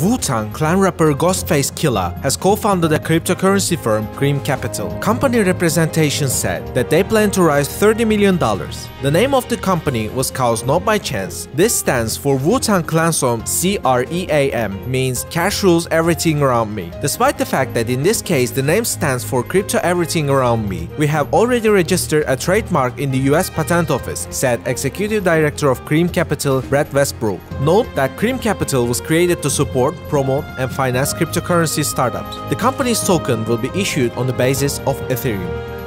Wu-Tang Clan rapper Ghostface Killah has co-founded a cryptocurrency firm, Cream Capital. Company representation said that they plan to raise $30 million. The name of the company was caused not by chance. This stands for Wu-Tang Clan song C-R-E-A-M, means cash rules everything around me. Despite the fact that in this case the name stands for crypto everything around me, we have already registered a trademark in the US Patent Office, said Executive Director of Cream Capital Brett Westbrook. Note that Cream Capital was created to promote, and finance cryptocurrency startups. The company's token will be issued on the basis of Ethereum.